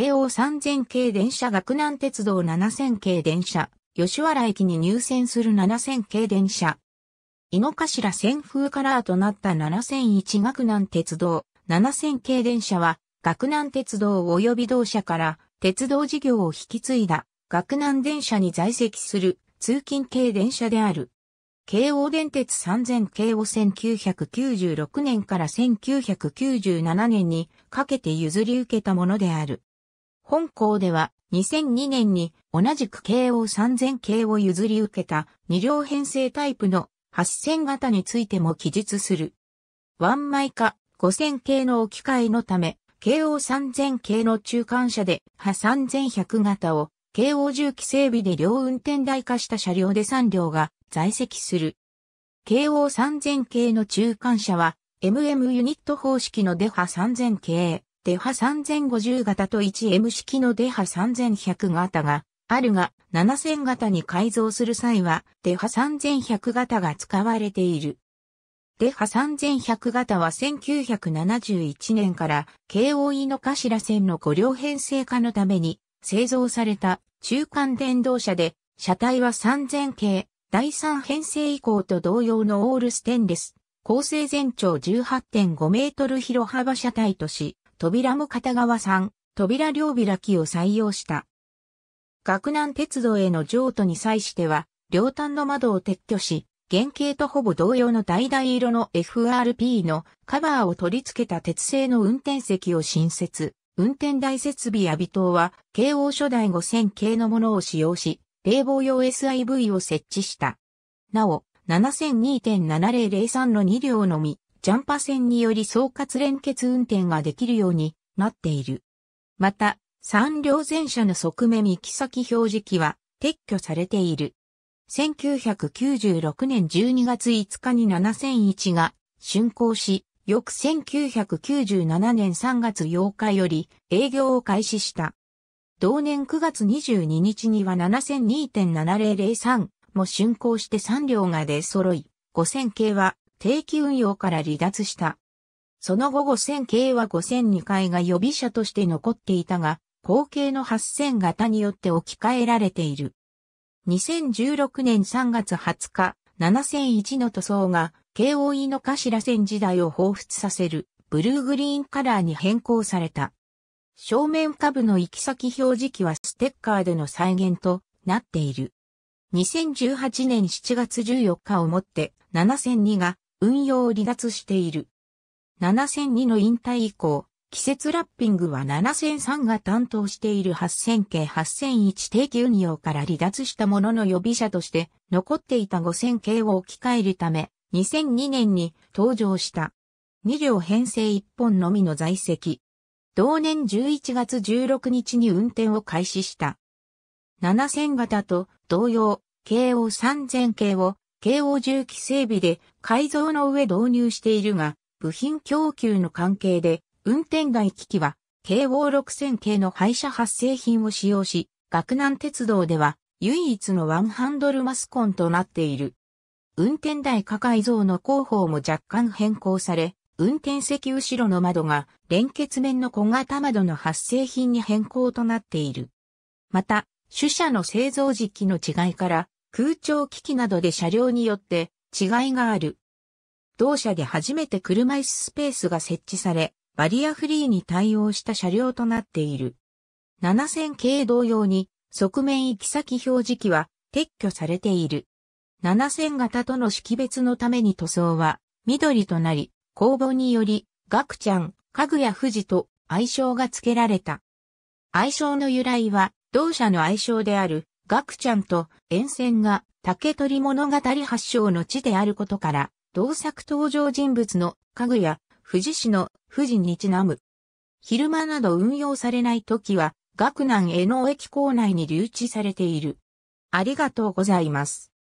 京王3000系電車学南鉄道7000系電車、吉原駅に入線する7000系電車。井の頭線風カラーとなった7001学南鉄道7000系電車は、学南鉄道及び同社から鉄道事業を引き継いだ学南電車に在籍する通勤系電車である。京王電鉄3000系を1996年から1997年にかけて譲り受けたものである。本校では2002年に同じく京王3000系を譲り受けた2両編成タイプの8000型についても記述する。ワンマイ化5000系の置き換えのため、京王3000系の中間車で、派3100型を、京王重機整備で両運転台化した車両で3両が在籍する。京王3000系の中間車は、MM ユニット方式のデハ3000系、デハ3050型と 1M 式のデハ3100型があるが、7000型に改造する際は、デハ3100型が使われている。デハ3100型は1971年から京王井の頭線の5両編成化のために製造された中間電動車で、車体は3000系、第3編成以降と同様のオールステンレス、構成全長18.5メートル広幅車体とし、扉も片側3、扉両開きを採用した。学南鉄道への譲渡に際しては、両端の窓を撤去し、原型とほぼ同様の橙色の FRP のカバーを取り付けた鉄製の運転席を新設。運転台設備や微灯は、京王初代5000系のものを使用し、冷房用 SIV を設置した。なお、7002.7003の2両のみ、ジャンパ線により総括連結運転ができるようになっている。また、3両前車の側面行き先表示器は撤去されている。1996年12月5日に7001が竣工し、翌1997年3月8日より営業を開始した。同年9月22日には7002.7003も竣工して3両が出揃い、5000系は定期運用から離脱した。その後5000系は5002回が予備車として残っていたが、後継の8000型によって置き換えられている。2016年3月20日、7001の塗装が、京王井の頭線時代を彷彿させる、ブルーグリーンカラーに変更された。正面下部の行き先表示器はステッカーでの再現となっている。2018年7月14日をもって7002が運用を離脱している。7002の引退以降、季節ラッピングは7003が担当している8000系8001定期運用から離脱したものの予備車として残っていた5000系を置き換えるため2002年に登場した2両編成1本のみの在籍。同年11月16日に運転を開始した。7000型と同様、京王3000系を京王重機整備で改造の上導入しているが、部品供給の関係で運転台機器は、京王6000系の廃車発生品を使用し、学南鉄道では唯一のワンハンドルマスコンとなっている。運転台下改造の広報も若干変更され、運転席後ろの窓が連結面の小型窓の発生品に変更となっている。また、主車の製造時期の違いから空調機器などで車両によって違いがある。同社で初めて車椅子スペースが設置され、バリアフリーに対応した車両となっている。7000系同様に側面行き先表示器は撤去されている。7000型との識別のために塗装は緑となり、公募によりガクちゃん、家具や富士と愛称が付けられた。愛称の由来は同社の愛称であるガクちゃんと沿線が竹取物語発祥の地であることから、同作登場人物の家具や富士市の富士にちなむ。昼間など運用されない時は、学南江の駅構内に留置されている。ありがとうございます。